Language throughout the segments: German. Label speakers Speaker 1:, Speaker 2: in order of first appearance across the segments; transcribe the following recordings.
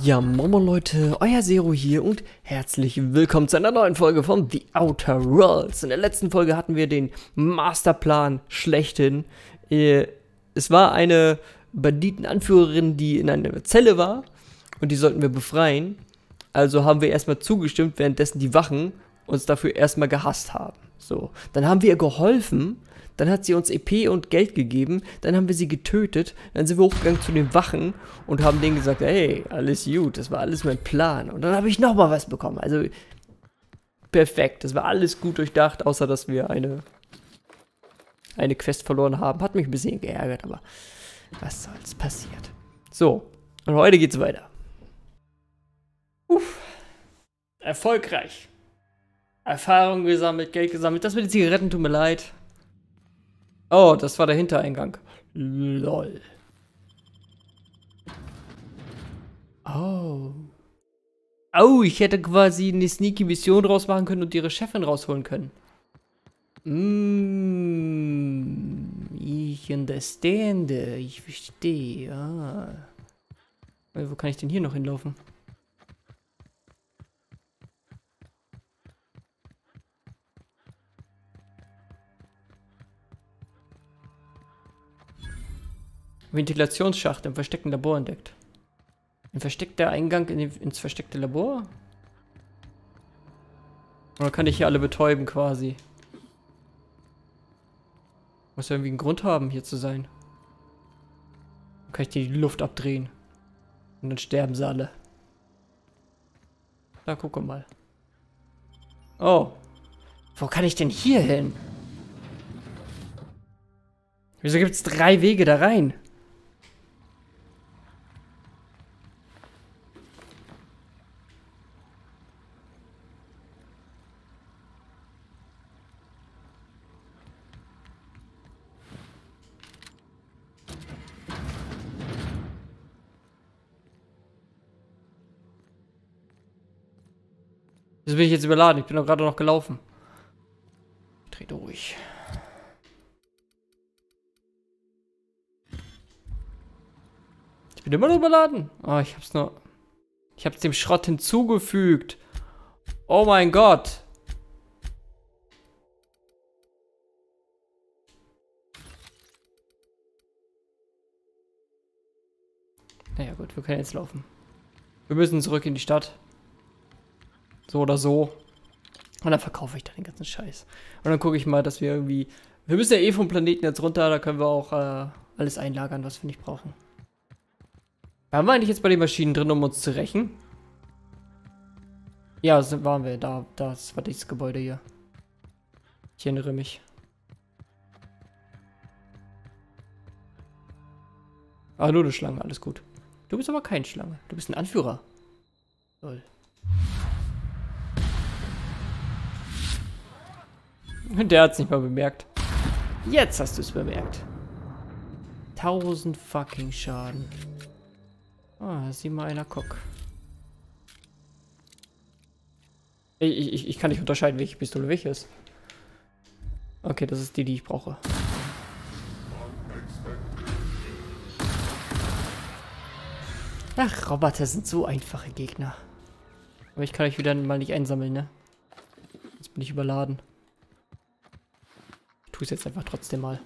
Speaker 1: Ja, Momo Leute, euer Zero hier und herzlich willkommen zu einer neuen Folge von The Outer Worlds. In der letzten Folge hatten wir den Masterplan schlechthin. Äh, es war eine Banditenanführerin, die in einer Zelle war und die sollten wir befreien. Also haben wir erstmal zugestimmt, währenddessen die Wachen uns dafür erstmal gehasst haben. So, dann haben wir ihr geholfen dann hat sie uns EP und Geld gegeben. Dann haben wir sie getötet. Dann sind wir hochgegangen zu den Wachen und haben denen gesagt, hey, alles gut, das war alles mein Plan. Und dann habe ich nochmal was bekommen. Also perfekt. Das war alles gut durchdacht, außer dass wir eine, eine Quest verloren haben. Hat mich ein bisschen geärgert, aber was soll's passiert. So, und heute geht's weiter. Uff. Erfolgreich. Erfahrung gesammelt, Geld gesammelt. Das mit den Zigaretten tut mir leid. Oh, das war der Hintereingang. Lol. Oh. Oh, ich hätte quasi eine sneaky Mission draus machen können und ihre Chefin rausholen können. Mm, ich understande. Ich verstehe. Ah. Wo kann ich denn hier noch hinlaufen? Ventilationsschacht im versteckten Labor entdeckt. Ein versteckter Eingang in die, ins versteckte Labor? Oder kann ich hier alle betäuben quasi? Muss ja irgendwie einen Grund haben, hier zu sein. Dann kann ich die Luft abdrehen. Und dann sterben sie alle. Da, gucke mal. Oh. Wo kann ich denn hier hin? Wieso gibt es drei Wege da rein? Wieso bin ich jetzt überladen? Ich bin doch gerade noch gelaufen. Dreh durch. Ich bin immer noch überladen. Oh, ich hab's nur... Ich hab's dem Schrott hinzugefügt. Oh mein Gott. Naja gut, wir können jetzt laufen. Wir müssen zurück in die Stadt. So oder so. Und dann verkaufe ich da den ganzen Scheiß. Und dann gucke ich mal, dass wir irgendwie. Wir müssen ja eh vom Planeten jetzt runter, da können wir auch äh, alles einlagern, was wir nicht brauchen. Waren wir eigentlich jetzt bei den Maschinen drin, um uns zu rächen? Ja, sind, waren wir. Da, das war dieses Gebäude hier. Ich erinnere mich. Ah, nur eine Schlange, alles gut. Du bist aber kein Schlange. Du bist ein Anführer. Toll. Der hat es nicht mal bemerkt. Jetzt hast du es bemerkt. 1000 fucking Schaden. Ah, sieh mal einer guck. Ich, ich, ich kann nicht unterscheiden, welche Pistole welche ist. Okay, das ist die, die ich brauche. Ach, Roboter sind so einfache Gegner. Aber ich kann euch wieder mal nicht einsammeln, ne? Jetzt bin ich überladen tue es jetzt einfach trotzdem mal.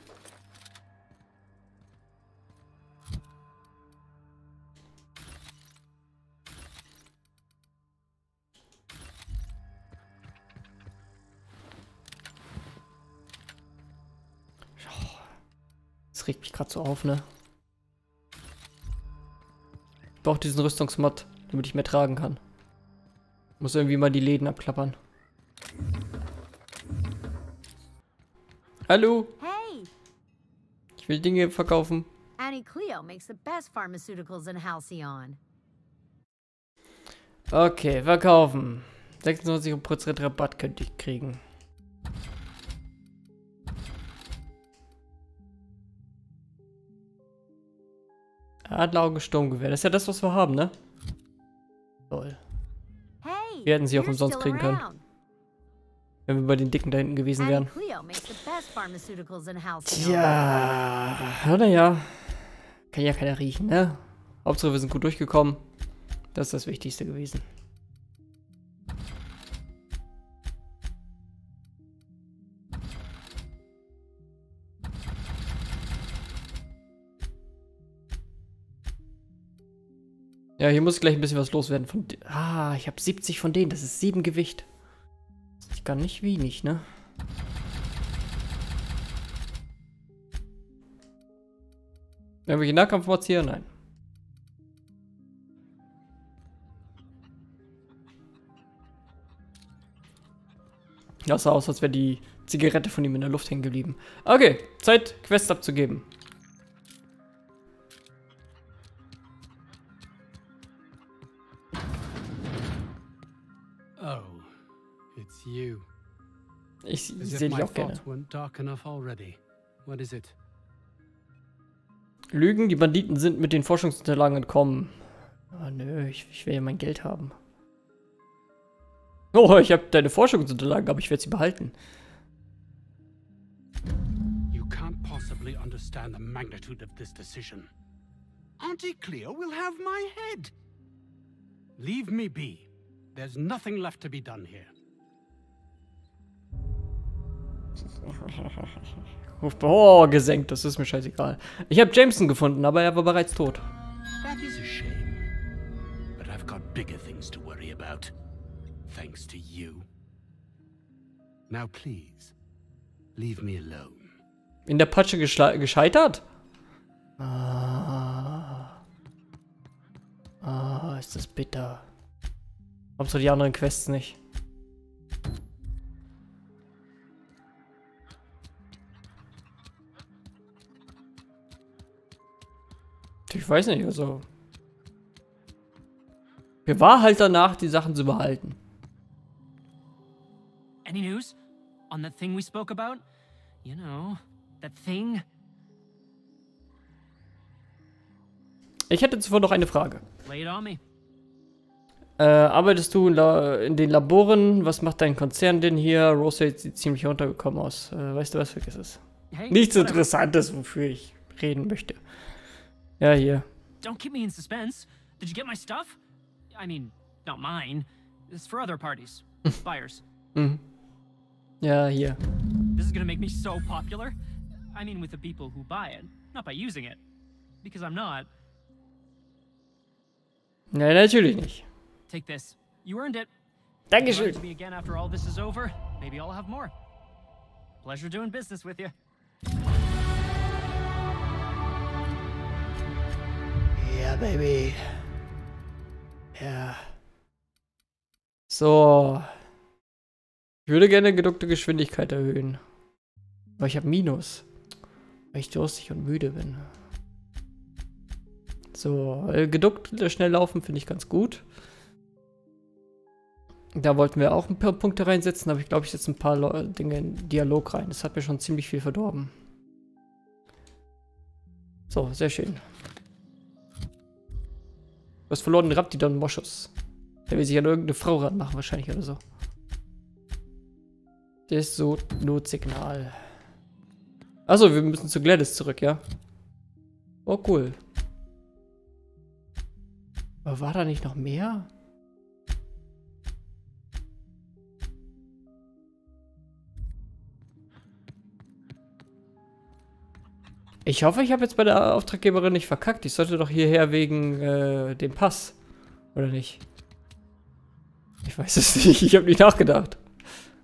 Speaker 1: Das regt mich gerade so auf, ne? Ich brauche diesen Rüstungsmod, damit ich mehr tragen kann. Muss irgendwie mal die Läden abklappern. Hallo. Hey. Ich will Dinge verkaufen. Annie Cleo makes the best pharmaceuticals in Halcyon. Okay, verkaufen. 26% Rabatt könnte ich kriegen. Adleraugen Sturmgewehr. Das ist ja das, was wir haben, ne? Toll. Wir hätten sie auch umsonst kriegen können. Wenn wir bei den Dicken da hinten gewesen wären. Tja, naja. Kann ja keiner riechen, ne? Hauptsache wir sind gut durchgekommen. Das ist das Wichtigste gewesen. Ja, hier muss ich gleich ein bisschen was loswerden. Von ah, ich habe 70 von denen. Das ist 7 Gewicht. Das ist gar nicht ne? Irgendwelche Nahkampfmods hier? Nein. Das sah aus, als wäre die Zigarette von ihm in der Luft hängen geblieben. Okay, Zeit, Quest abzugeben. Ich sehe dich auch gerne. Lügen, die Banditen sind mit den Forschungsunterlagen entkommen. Ah, nö, ich, ich will ja mein Geld haben. Oh, ich habe deine Forschungsunterlagen, aber ich werde sie behalten.
Speaker 2: You can't possibly understand the magnitude of this decision. Auntie Cleo will have my head. Leave me be. There's nothing left to be done here.
Speaker 1: Oh, gesenkt, das ist mir scheißegal. Ich habe Jameson gefunden, aber er war bereits tot.
Speaker 2: That is a shame. But I've got bigger things to worry about. Thanks to you. Now please, leave me alone.
Speaker 1: In der Patsche gescheitert? Ah. Ah, ist das bitter. Hauptsache die anderen Quests nicht. Ich weiß nicht, also. Mir war halt danach, die Sachen zu behalten.
Speaker 3: Any news on that thing we spoke about? You know, that thing.
Speaker 1: Ich hätte zuvor noch eine Frage.
Speaker 3: Lay it on me.
Speaker 1: Äh, arbeitest du in, in den Laboren? Was macht dein Konzern denn hier? Rose sieht ziemlich runtergekommen aus. Äh, weißt du was? Vergiss es.
Speaker 3: Hey,
Speaker 1: Nichts
Speaker 3: whatever.
Speaker 1: Interessantes, wofür ich reden möchte. Ja, yeah.
Speaker 3: Don't keep me in suspense. Did you get my stuff? I mean, not mine. It's for other parties, buyers.
Speaker 1: Mm -hmm. Yeah, yeah.
Speaker 3: This is gonna make me so popular. I mean, with the people who buy it, not by using it, because I'm not.
Speaker 1: Nein, natürlich nicht.
Speaker 3: Take this. You earned it. You
Speaker 1: Dankeschön.
Speaker 3: to me again after all this is over. Maybe I'll have more. Pleasure doing business with you.
Speaker 1: Ja, Baby. Ja. So. Ich würde gerne geduckte Geschwindigkeit erhöhen. Aber ich habe Minus. Weil ich durstig und müde bin. So, äh, geduckt schnell laufen finde ich ganz gut. Da wollten wir auch ein paar Punkte reinsetzen, aber ich glaube, ich setze ein paar Leu- Dinge in Dialog rein. Das hat mir schon ziemlich viel verdorben. So, sehr schön. Du hast verloren Raptidon Moschus. Der will sich an irgendeine Frau ranmachen, wahrscheinlich oder so. Der ist so Notsignal. Achso, wir müssen zu Gladys zurück, ja? Oh, cool. Aber war da nicht noch mehr? Ich hoffe, ich habe jetzt bei der Auftraggeberin nicht verkackt. Ich sollte doch hierher wegen äh, dem Pass. Oder nicht? Ich weiß es nicht. Ich habe nicht nachgedacht.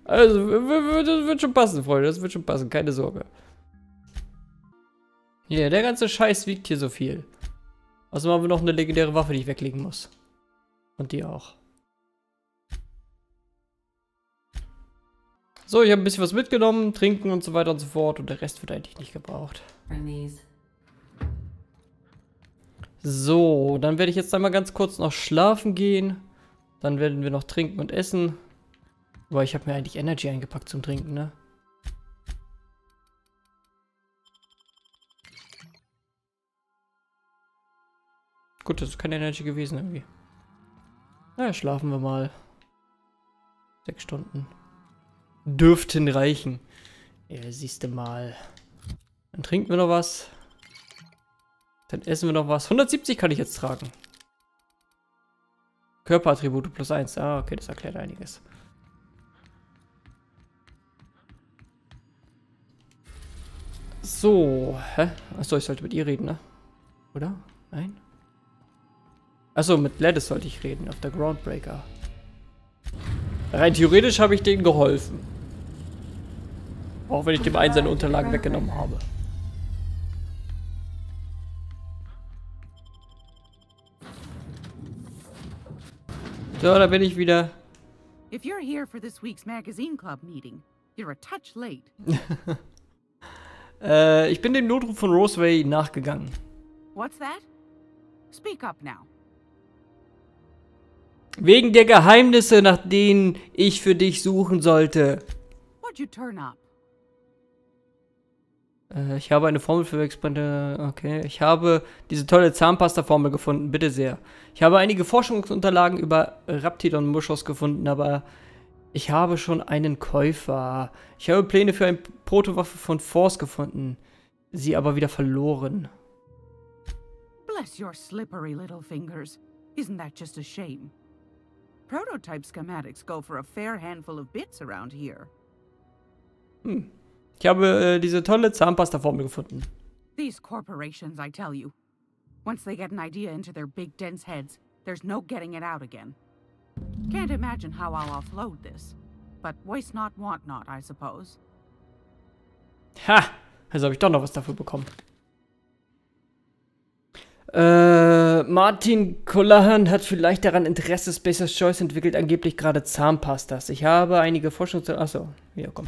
Speaker 1: Also, das wird schon passen, Freunde. Das wird schon passen. Keine Sorge. Hier, der ganze Scheiß wiegt hier so viel. Also haben wir noch eine legendäre Waffe, die ich weglegen muss. Und die auch. So, ich habe ein bisschen was mitgenommen, trinken und so weiter und so fort. Und der Rest wird eigentlich nicht gebraucht. So, dann werde ich jetzt einmal ganz kurz noch schlafen gehen. Dann werden wir noch trinken und essen. Aber ich habe mir eigentlich Energy eingepackt zum Trinken, ne? Gut, das ist keine Energy gewesen irgendwie. Na, schlafen wir mal. Sechs Stunden. Dürften reichen. Ja, siehst du mal. Dann trinken wir noch was. Dann essen wir noch was. 170 kann ich jetzt tragen. Körperattribute plus eins. Ah, okay, das erklärt einiges. So, hä? Achso, ich sollte mit ihr reden, ne? Oder? Nein? Achso, mit Gladys sollte ich reden, auf der Groundbreaker. Rein theoretisch habe ich denen geholfen. Auch wenn ich dem einen seine Unterlagen weggenommen habe. So, da bin ich wieder.
Speaker 4: If you're here for this week's magazine club meeting, you're a touch late.
Speaker 1: Äh, ich bin dem Notruf von Roseway nachgegangen.
Speaker 4: What's that? Speak up now.
Speaker 1: Wegen der Geheimnisse, nach denen ich für dich suchen sollte.
Speaker 4: What'd you turn up?
Speaker 1: Äh, ich habe eine Formel für Experimente. Okay. Ich habe diese tolle Zahnpasta-Formel gefunden. Bitte sehr. Ich habe einige Forschungsunterlagen über Raptidon-Muschos gefunden, aber ich habe schon einen Käufer. Ich habe Pläne für eine Protowaffe von Force gefunden. Sie aber wieder verloren.
Speaker 4: Bless your slippery little fingers. Isn't that just a shame? Prototype schematics go for a fair handful of bits around here.
Speaker 1: Ich habe äh, diese tolle Zahnpasta-Formel gefunden.
Speaker 4: These corporations, I tell you. Once they get an idea into their big dense heads, there's no getting it out again. Can't imagine how I'll offload this. But waste not, want not, I suppose.
Speaker 1: Ha! Also habe ich doch noch was dafür bekommen. Äh, Martin Collahan hat vielleicht daran Interesse, Spacer's Choice entwickelt angeblich gerade Zahnpastas. Ich habe einige Forschungs... Achso, ja, komm.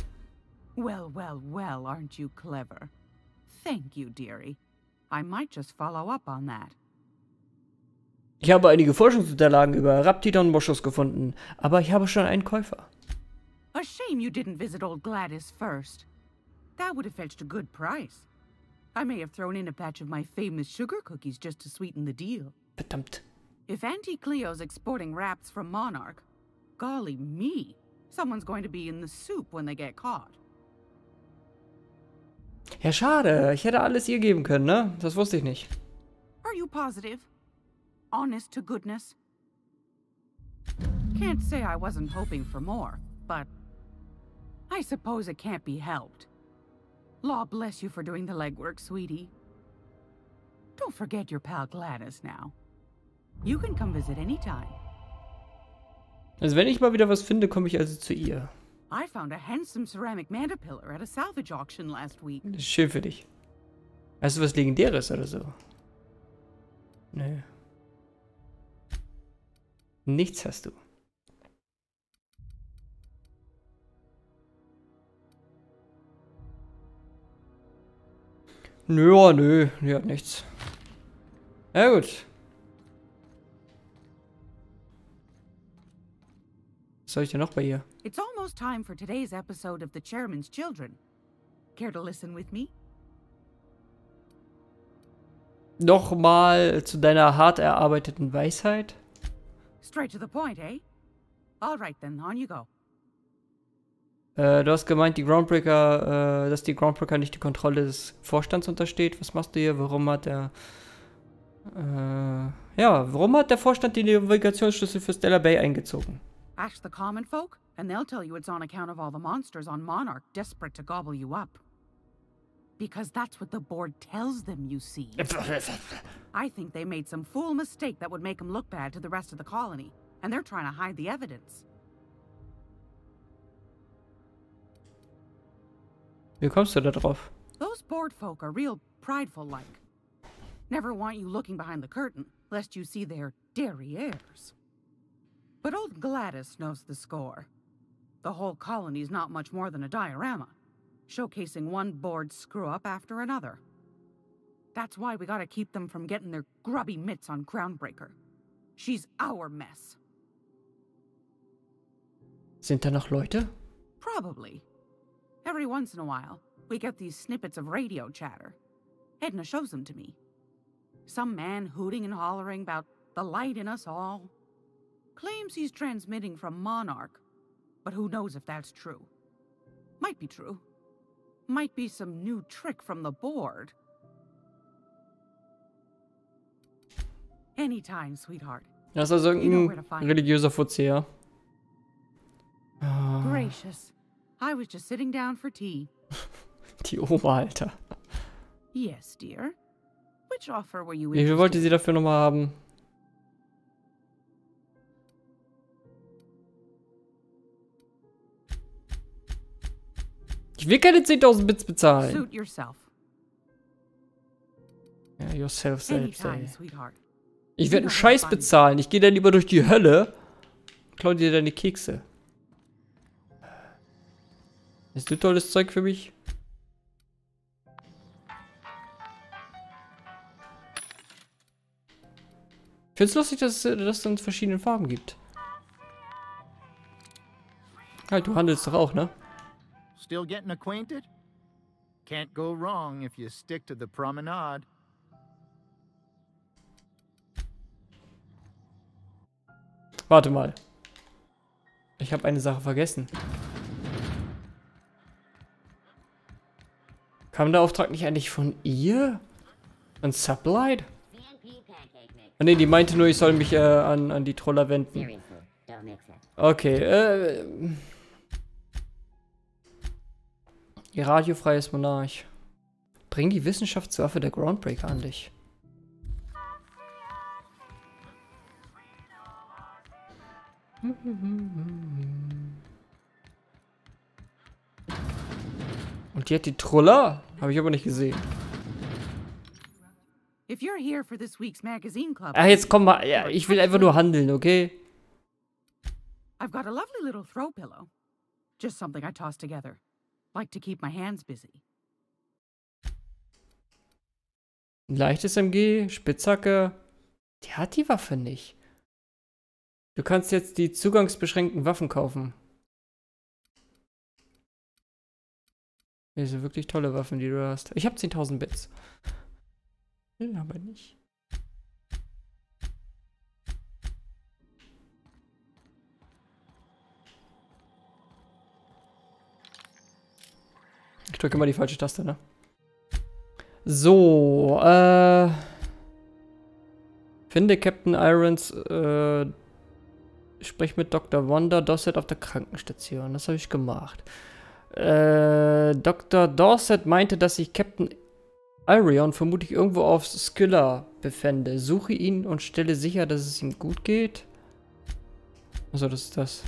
Speaker 4: Well, well, well, aren't you clever? Thank you, dearie. I might just follow up on that.
Speaker 1: Ich habe einige Forschungsunterlagen über Raptidon-Moschus gefunden, aber ich habe schon einen Käufer.
Speaker 4: A shame you didn't visit old Gladys first. That would have fetched a good price. I may have thrown in a batch of my famous sugar cookies just to sweeten the deal.
Speaker 1: Verdammt.
Speaker 4: If Auntie Cleo's exporting wraps from Monarch, golly me, someone's going to be in the soup when they get caught.
Speaker 1: Ja, schade. Ich hätte alles ihr geben können, ne? Das wusste ich nicht.
Speaker 4: Are you positive? Honest to goodness? Can't say I wasn't hoping for more, but I suppose it can't be helped. Law bless you for doing the legwork, sweetie. Don't forget your pal Gladys now. You can come visit anytime.
Speaker 1: Also wenn ich mal wieder was finde, komme ich also zu ihr.
Speaker 4: I found a handsome ceramic mandapillar at a salvage auction last week.
Speaker 1: Das ist schön für dich. Hast du was Legendäres oder so? Nö. Nichts hast du. Nö, oh, nö, die hat nichts. Ja gut. Was soll ich denn noch bei ihr?
Speaker 4: It's almost time for today's episode of The Chairman's Children. Care to listen with me?
Speaker 1: Nochmal zu deiner hart erarbeiteten Weisheit.
Speaker 4: Straight to the point, eh? All right then, on you go.
Speaker 1: Äh, du hast gemeint, die Groundbreaker, äh, dass die Groundbreaker nicht die Kontrolle des Vorstands untersteht. Was machst du hier? Warum hat der. Äh, ja, warum hat der Vorstand den Navigationsschlüssel für Stellar Bay eingezogen?
Speaker 4: Ask the common folk, and they'll tell you it's on account of all the monsters on Monarch desperate to gobble you up. Because that's what the board tells them, you see. I think they made some fool mistake that would make them look bad to the rest of the colony, and they're trying to hide the evidence.
Speaker 1: Wie kommst du da drauf?
Speaker 4: Those board folk are real prideful like. Never want you looking behind the curtain, lest you see their derrieres. But old Gladys knows the score. The whole colony's not much more than a diorama, showcasing one board screw up after another. That's why we gotta keep them from getting their grubby mitts on Groundbreaker. She's our mess.
Speaker 1: Sind da noch Leute?
Speaker 4: Probably. Every once in a while, we get these snippets of radio chatter. Edna shows them to me. Some man hooting and hollering about the light in us all. Claims he's transmitting from Monarch, but who knows if that's true. Might be true. Might be some new trick from the board. Anytime, sweetheart.
Speaker 1: Das ist also irgendein
Speaker 4: where to find it.
Speaker 1: religiöser. Ah,
Speaker 4: Gracious. I was just sitting down for tea.
Speaker 1: die Oma, Alter.
Speaker 4: Yes, dear. Which offer were you
Speaker 1: Wie viel wollte sie dafür nochmal haben? Ich will keine 10.000 Bits bezahlen.
Speaker 4: Suit yourself.
Speaker 1: Ja, yourself selbst, ey. Ich werde einen Scheiß bezahlen. Ich gehe dann lieber durch die Hölle. Klau dir deine Kekse. Hast du tolles Zeug für mich? Ich finde es lustig, dass es das in verschiedenen Farben gibt. Halt, du handelst doch auch, ne?
Speaker 5: Still getting acquainted? Can't go wrong if you stick to the promenade.
Speaker 1: Warte mal. Ich habe eine Sache vergessen. Kam der Auftrag nicht eigentlich von ihr? An Sublight? Ah, ne, die meinte nur, ich soll mich äh, an, an die Troller wenden. Okay, äh. Ihr radiofreies Monarch. Bring die Wissenschaftswaffe der Groundbreaker an dich. Und die hat die Troller? Habe ich aber nicht gesehen.
Speaker 4: Club,
Speaker 1: Ah, jetzt komm mal. Ja, ich will einfach nur handeln, okay?
Speaker 4: I've got a lovely little throw pillow. Just something I toss together. Like to keep my hands busy.
Speaker 1: Ein leichtes MG, Spitzhacke. Die hat die Waffe nicht. Du kannst jetzt die zugangsbeschränkten Waffen kaufen. Das sind wirklich tolle Waffen, die du hast. Ich habe 10.000 Bits. Will aber nicht. Ich drücke immer die falsche Taste, ne? So, äh. Finde Captain Irons, äh. Sprich mit Dr. Wanda Dorset auf der Krankenstation. Das habe ich gemacht. Äh, Dr. Dorset meinte, dass sich Captain Irion vermutlich irgendwo auf Skylla befände. Suche ihn und stelle sicher, dass es ihm gut geht. Also, das ist das.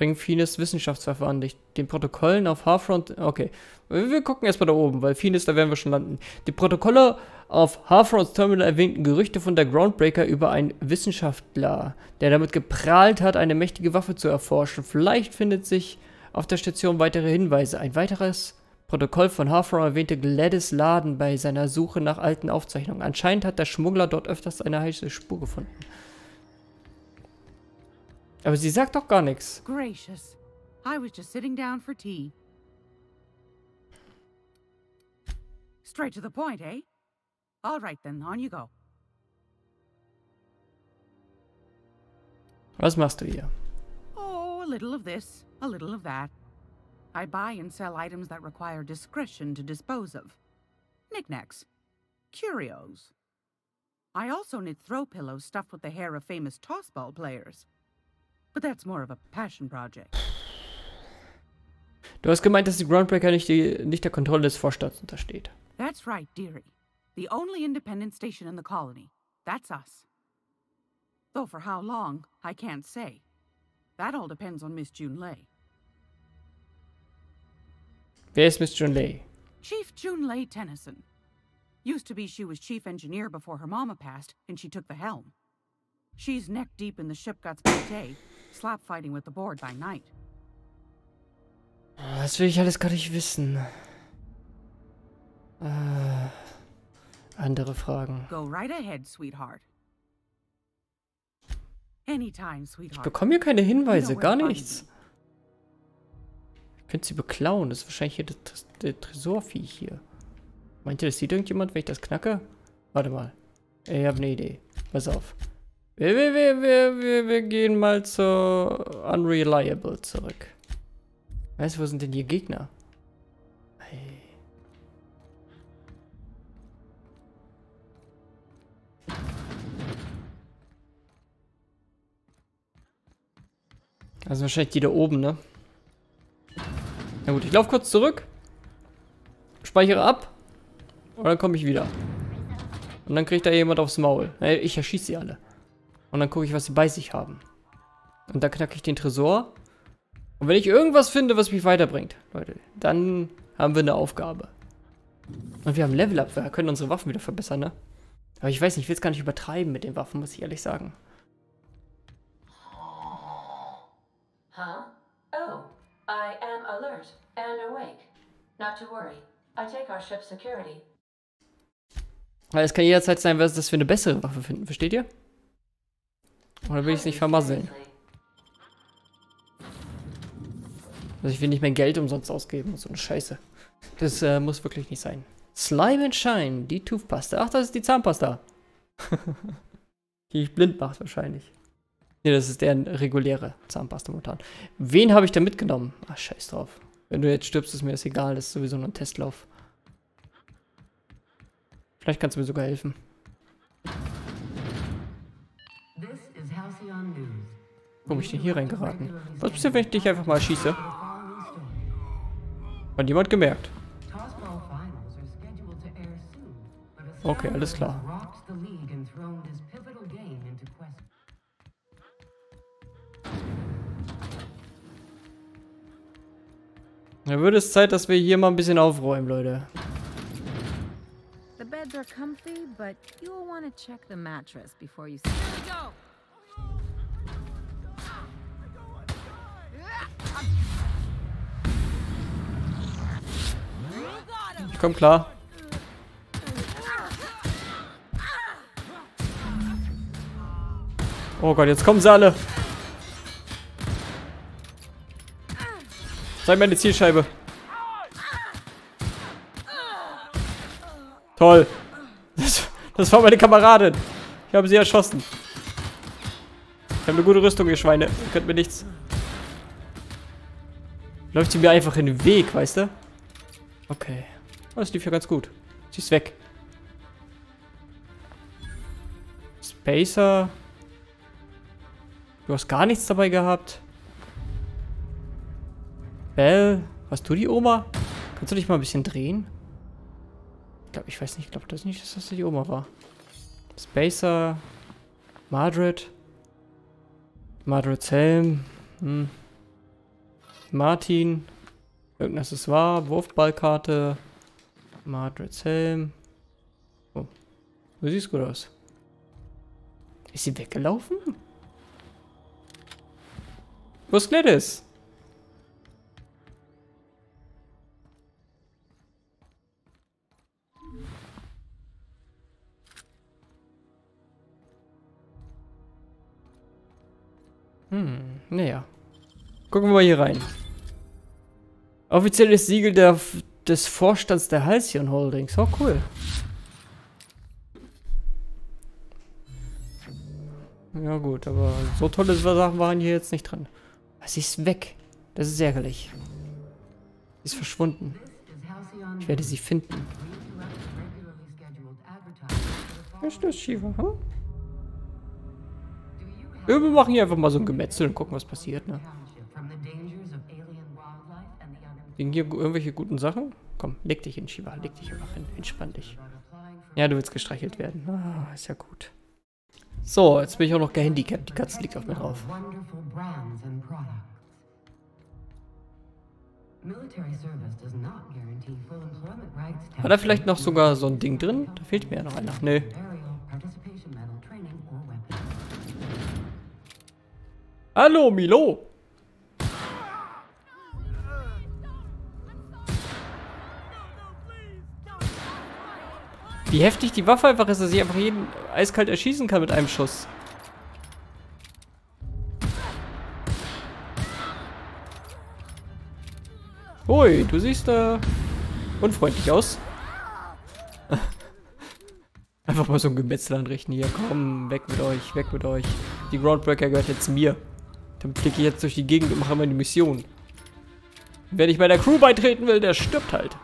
Speaker 1: Bring Finis Wissenschaftswaffe an dich. Den Protokollen auf Harfront. Okay. Wir gucken erstmal da oben, weil Finis, da werden wir schon landen. Die Protokolle auf Harfronts Terminal erwähnten Gerüchte von der Groundbreaker über einen Wissenschaftler, der damit geprahlt hat, eine mächtige Waffe zu erforschen. Vielleicht findet sich auf der Station weitere Hinweise. Ein weiteres Protokoll von Harfron erwähnte Gladys Laden bei seiner Suche nach alten Aufzeichnungen. Anscheinend hat der Schmuggler dort öfters eine heiße Spur gefunden. Aber sie sagt doch gar nichts.
Speaker 4: Gracious. I was just sitting down for tea. Straight to the point, eh? All right then, on you go.
Speaker 1: Was machst du hier?
Speaker 4: Oh, a little of this, a little of that. I buy and sell items that require discretion to dispose of. Knickknacks. Curios. I also knit throw pillows stuffed with the hair of famous tossball players. But that's more of a passion project.
Speaker 1: Du hast gemeint, dass die Groundbreaker nicht, die, nicht der Kontrolle des Vorstands untersteht.
Speaker 4: That's right, dearie. The only independent station in the colony. That's us. Though for how long, I can't say. That all depends on Miss June Lay.
Speaker 1: Wer ist Miss John Lay?
Speaker 4: Chief June Lay Tennyson. Used to be she was chief engineer before her mama passed and she took the helm. She's neck deep in the ship guts by day, slap fighting with the board by night.
Speaker 1: Das will ich alles gar nicht wissen. Äh, andere Fragen.
Speaker 4: Go right ahead, sweetheart. Anytime,
Speaker 1: Ich
Speaker 4: sweetheart.
Speaker 1: bekomme hier keine Hinweise, gar nichts. Ich könnte sie beklauen. Das ist wahrscheinlich hier das, der Tresorviech hier. Meint ihr, das sieht irgendjemand, wenn ich das knacke? Warte mal. Ich habe eine Idee. Pass auf. Wir, wir, wir, wir, wir gehen mal zur Unreliable zurück. Weißt du, wo sind denn hier Gegner? Hey. Also wahrscheinlich die da oben, ne? Na gut, ich laufe kurz zurück. Speichere ab. Und dann komme ich wieder. Und dann kriegt da jemand aufs Maul. Ich erschieße sie alle. Und dann gucke ich, was sie bei sich haben. Und dann knacke ich den Tresor. Und wenn ich irgendwas finde, was mich weiterbringt, Leute, dann haben wir eine Aufgabe. Und wir haben Level-Up. Wir können unsere Waffen wieder verbessern, ne? Aber ich weiß nicht, ich will es gar nicht übertreiben mit den Waffen, muss ich ehrlich sagen.
Speaker 6: Huh? Oh, I am alert and awake. Not to worry. I take our ship's security.
Speaker 1: Weil es kann jederzeit sein, dass wir eine bessere Waffe finden, versteht ihr? Oder will ich es nicht vermasseln? Also ich will nicht mein Geld umsonst ausgeben, so eine Scheiße. Das äh, muss wirklich nicht sein. Slime and Shine, die Toothpaste. Ach, das ist die Zahnpasta. die ich blind macht wahrscheinlich. Ne, das ist deren reguläre Zahnpasta momentan. Wen habe ich da mitgenommen? Ach, scheiß drauf. Wenn du jetzt stirbst, ist mir das egal. Das ist sowieso nur ein Testlauf. Vielleicht kannst du mir sogar helfen. Wo bin ich denn hier reingeraten? Was passiert, wenn ich dich einfach mal schieße? Hat niemand gemerkt. Okay, alles klar. Da würde es Zeit, dass wir hier mal ein bisschen aufräumen, Leute.
Speaker 7: The beds are comfy, but you'll want to check the mattress before you. Here we go.
Speaker 1: Komm klar. Oh Gott, jetzt kommen sie alle. Zeig mir eine Zielscheibe. Toll. Das, das war meine Kameradin. Ich habe sie erschossen. Ich habe eine gute Rüstung, ihr Schweine. Ihr könnt mir nichts. Läuft sie mir einfach in den Weg, weißt du? Okay. Oh, das lief ja ganz gut. Sie ist weg. Spacer. Du hast gar nichts dabei gehabt. Bell. Warst du die Oma? Kannst du dich mal ein bisschen drehen? Ich glaube, ich weiß nicht. Ich glaube das nicht, dass das die Oma war. Spacer. Margaret. Margarets Helm. Hm. Martin. Irgendein Accessoire. Wurfballkarte. Margarets Helm. Oh. Du siehst gut aus. Ist sie weggelaufen? Wo ist Gladys? Hm, naja. Gucken wir mal hier rein. Offizielles Siegel der, des Vorstands der Halcyon Holdings. Oh, cool. Ja gut, aber so tolle Sachen waren hier jetzt nicht drin. Sie ist weg. Das ist ärgerlich. Sie ist verschwunden. Ich werde sie finden. Ist das Shiva, hm? Wir machen hier einfach mal so ein Gemetzel und gucken, was passiert, ne? Liegen hier irgendwelche guten Sachen? Komm, leg dich hin, Shiva. Leg dich einfach hin. Entspann dich. Ja, du willst gestreichelt werden. Ah, ist ja gut. So, jetzt bin ich auch noch gehandicapt. Die Katze liegt auf mir drauf. Hat er vielleicht noch sogar so ein Ding drin? Da fehlt mir ja noch einer. Nö. Hallo, Milo! Wie heftig die Waffe einfach ist, dass ich einfach jeden eiskalt erschießen kann mit einem Schuss. Hui, du siehst äh, unfreundlich aus. Einfach mal so ein Gemetzel anrichten hier. Komm, weg mit euch, weg mit euch. Die Groundbreaker gehört jetzt mir. Dann fliege ich jetzt durch die Gegend und mache meine Mission. Wer nicht meiner Crew beitreten will, der stirbt halt.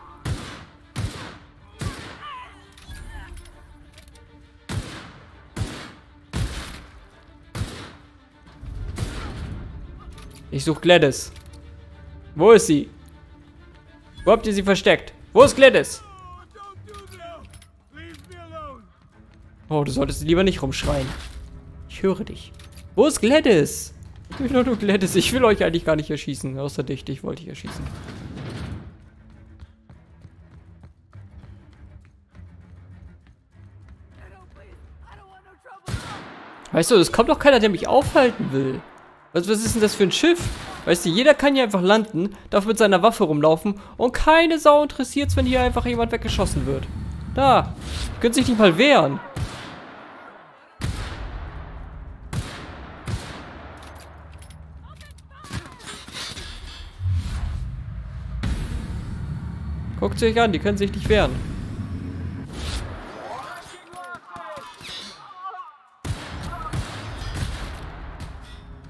Speaker 1: Ich suche Gladys. Wo ist sie? Wo habt ihr sie versteckt? Wo ist Gladys? Oh, du solltest lieber nicht rumschreien. Ich höre dich. Wo ist Gladys? Ich will nur Gladys. Ich will euch eigentlich gar nicht erschießen. Außer dich, dich wollte ich erschießen. Weißt du, es kommt doch keiner, der mich aufhalten will. Was, was ist denn das für ein Schiff? Weißt du, jeder kann hier einfach landen, darf mit seiner Waffe rumlaufen und keine Sau interessiert wenn hier einfach jemand weggeschossen wird. Da. Können sich nicht mal wehren. Guckt sich an, die können sich nicht wehren.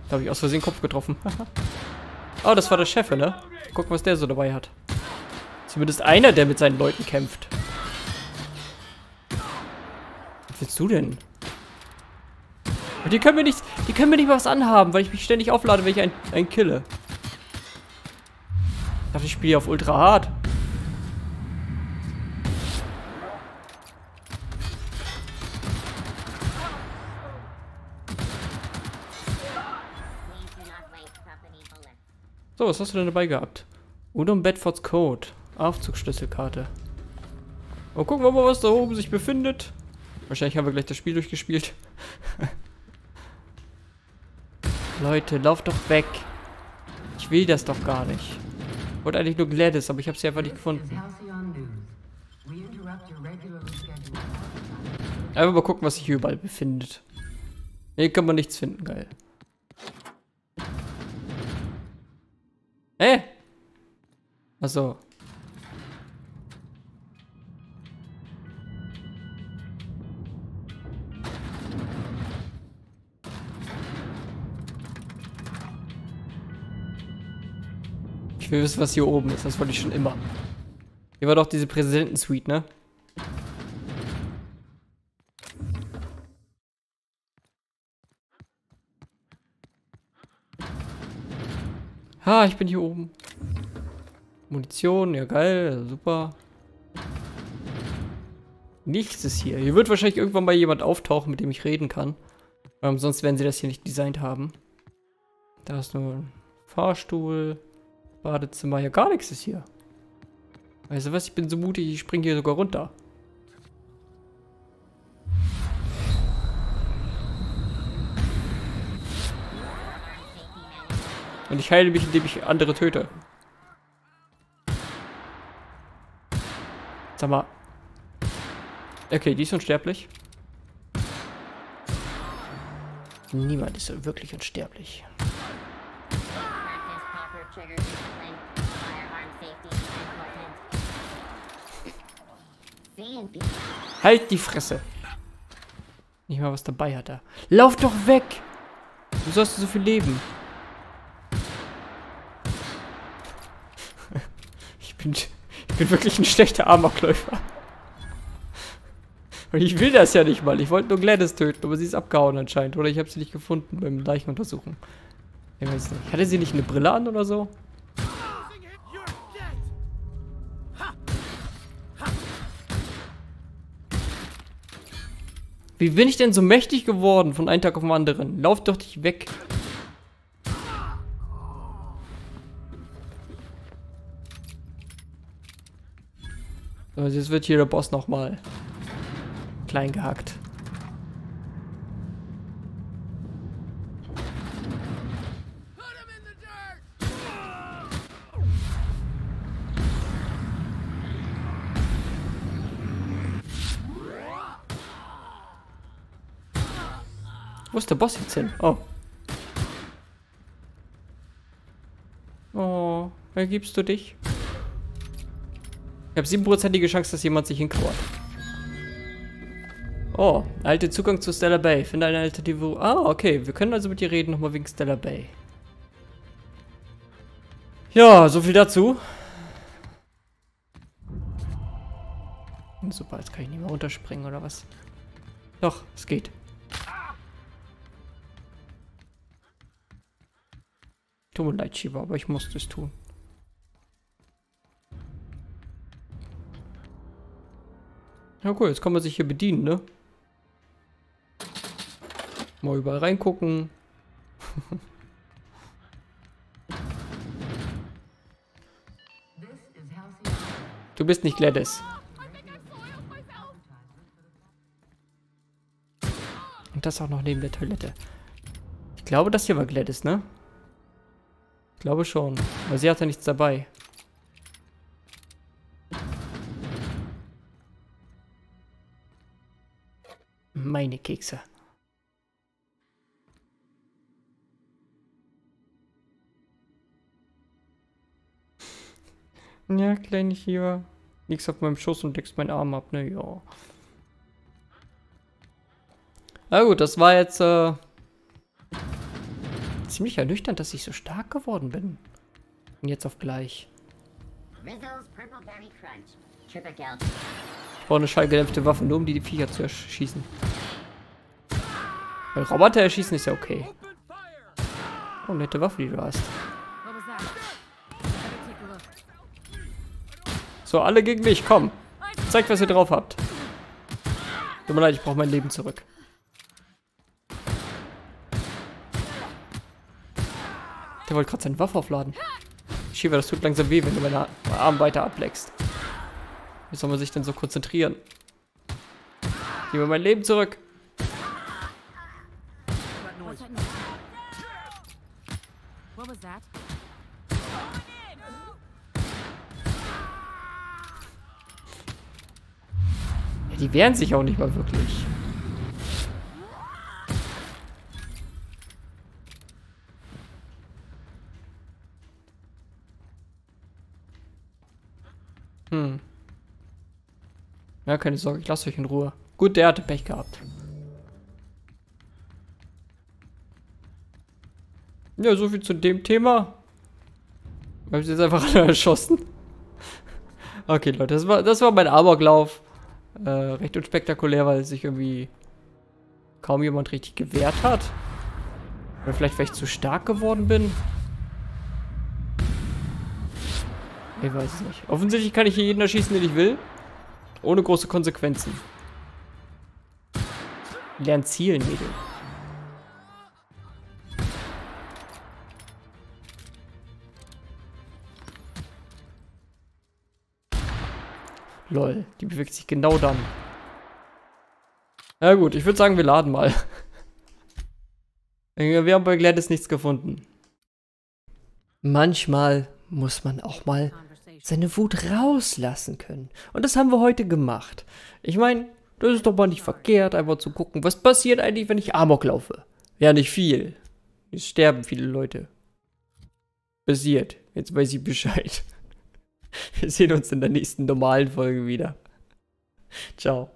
Speaker 1: Da habe ich aus Versehen Kopf getroffen. oh, das war der Chef, ne? Gucken, was der so dabei hat. Zumindest einer, der mit seinen Leuten kämpft. Was willst du denn? die können mir nicht, die können mir nicht was anhaben, weil ich mich ständig auflade, wenn ich einen, einen kille. Ich dachte, ich spiele auf ultra hart. So, was hast du denn dabei gehabt? Udom Bedfords Code. Aufzugsschlüsselkarte. Oh, gucken wir mal, was da oben sich befindet. Wahrscheinlich haben wir gleich das Spiel durchgespielt. Leute, lauft doch weg. Ich will das doch gar nicht. Ich wollte eigentlich nur Gladys, aber ich habe sie einfach nicht gefunden. Einfach mal gucken, was sich hier überall befindet. Hier kann man nichts finden, geil. Hä? Achso. Ich will wissen, was hier oben ist. Das wollte ich schon immer. Hier war doch diese Präsidentensuite, ne? Ha, ich bin hier oben. Munition, ja geil, super. Nichts ist hier. Hier wird wahrscheinlich irgendwann mal jemand auftauchen, mit dem ich reden kann. Ähm, sonst werden sie das hier nicht designt haben. Da ist nur ein Fahrstuhl, Badezimmer. Ja, gar nichts ist hier. Weißt du was, ich bin so mutig, ich springe hier sogar runter. Und ich heile mich, indem ich andere töte. Sag mal. Okay, die ist unsterblich. Niemand ist wirklich unsterblich. Halt die Fresse. Nicht mal was dabei hat er. Lauf doch weg! Du sollst so viel leben. Bin, ich bin wirklich ein schlechter Amokläufer. Und ich will das ja nicht mal. Ich wollte nur Gladys töten, aber sie ist abgehauen anscheinend. Oder ich habe sie nicht gefunden beim Leichenuntersuchen. Ich weiß nicht. Hatte sie nicht eine Brille an oder so? Wie bin ich denn so mächtig geworden von einem Tag auf den anderen? Lauf doch dich weg. So, jetzt wird hier der Boss nochmal klein gehackt. Wo ist der Boss jetzt hin? Oh. Oh, ergibst du dich? Ich habe siebenprozentige Chance, dass jemand sich hinkauert. Oh, alte Zugang zu Stella Bay. Finde eine Alternative. Ah, okay. Wir können also mit dir reden, nochmal wegen Stella Bay. Ja, so viel dazu. Super, jetzt kann ich nicht mehr runterspringen, oder was? Doch, es geht. Tut mir leid, Shiva, aber ich musste es tun. Ja cool, jetzt kann man sich hier bedienen, ne? Mal überall reingucken. Du bist nicht Gladys. Und das auch noch neben der Toilette. Ich glaube, das hier war Gladys, ne? Ich glaube schon. Aber sie hatte nichts dabei. Meine Kekse. Ja, kleine hier. Liegst auf meinem Schoß und deckst meinen Arm ab, ne? Ja. Na gut, das war jetzt äh, ziemlich ernüchternd, dass ich so stark geworden bin. Und jetzt auf gleich. Ich brauche eine schallgedämpfte Waffe, nur um die Viecher zu erschießen. Weil Roboter erschießen ist ja okay. Oh, nette Waffe, die du hast. So, alle gegen mich, komm. Zeigt, was ihr drauf habt. Tut mir leid, ich brauche mein Leben zurück. Der wollte gerade seine Waffe aufladen. Shiva, das tut langsam weh, wenn du meine Arm weiter ableckst. Wie soll man sich denn so konzentrieren? Gib mir mein Leben zurück.
Speaker 7: What's that noise? What was that?
Speaker 1: Ja, die wehren sich auch nicht mal wirklich. Hm. Ja, keine Sorge, ich lasse euch in Ruhe. Gut, der hatte Pech gehabt. Ja, so viel zu dem Thema. Hab ich jetzt einfach alle erschossen? Okay, Leute, das war, das war mein Amoklauf. Äh, recht unspektakulär, weil sich irgendwie kaum jemand richtig gewehrt hat. Oder vielleicht, weil ich zu stark geworden bin. Ich weiß es nicht. Offensichtlich kann ich hier jeden erschießen, den ich will. Ohne große Konsequenzen. Lern zielen, Mädel. Lol, die bewegt sich genau dann. Na gut, ich würde sagen, wir laden mal. Wir haben bei Gladys nichts gefunden. Manchmal muss man auch mal seine Wut rauslassen können. Und das haben wir heute gemacht. Ich meine, das ist doch mal nicht verkehrt, einfach zu gucken, was passiert eigentlich, wenn ich Amok laufe. Ja, nicht viel. Es sterben viele Leute. Passiert. Jetzt weiß ich Bescheid. Wir sehen uns in der nächsten normalen Folge wieder. Ciao.